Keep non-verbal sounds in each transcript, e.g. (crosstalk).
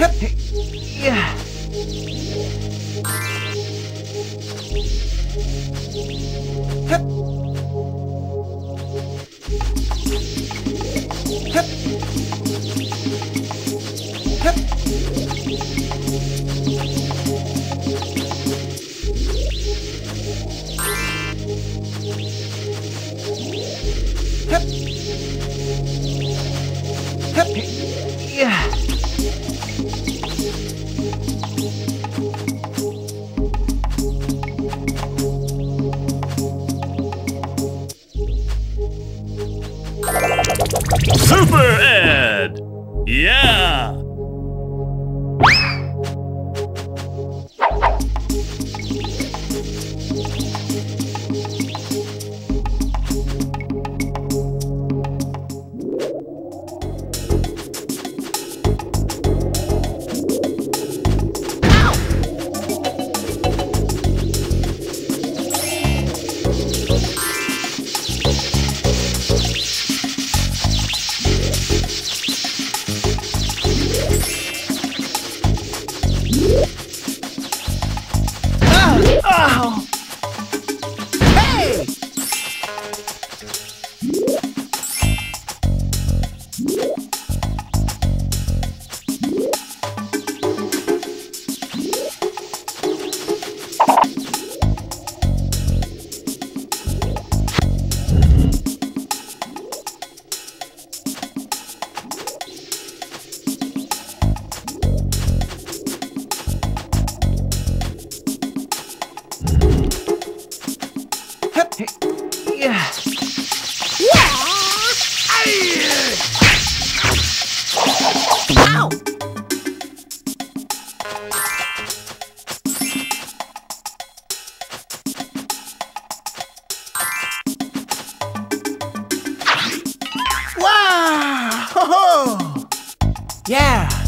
Yeah. Super Ed! Yeah! (laughs) yeah.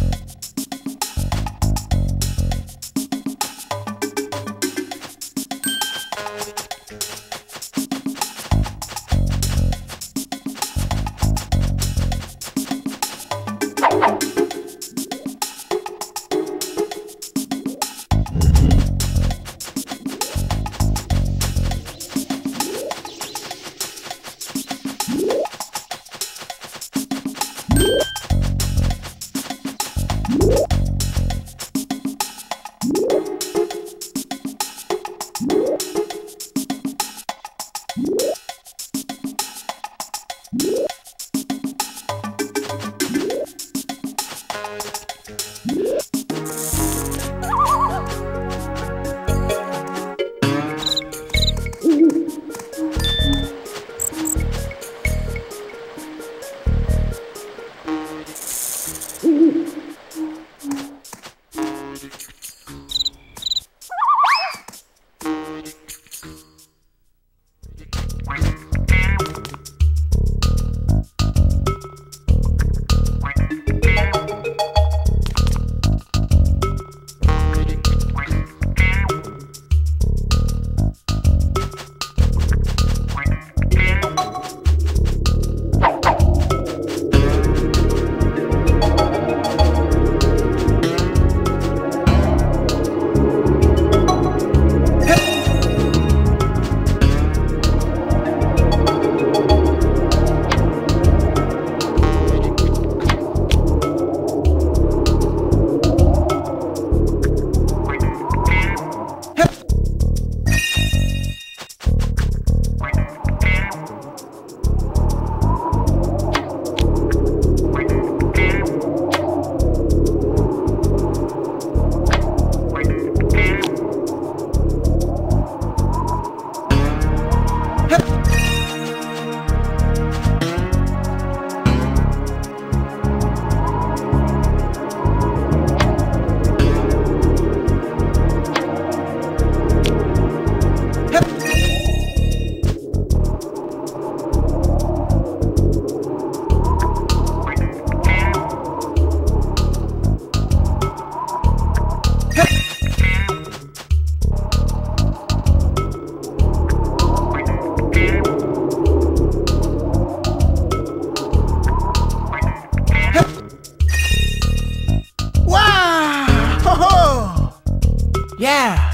Yeah!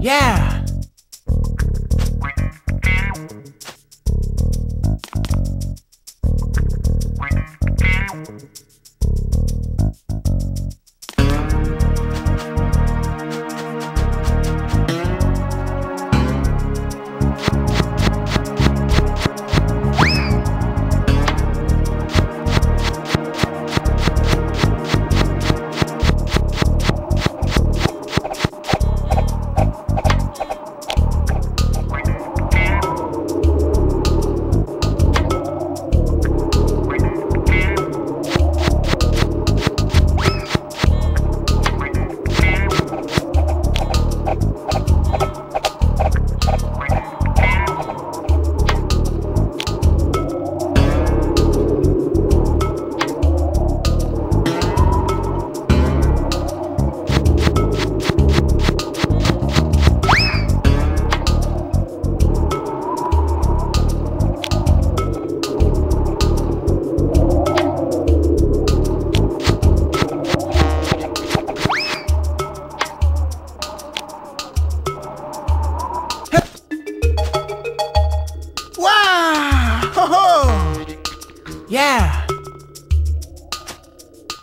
Yeah.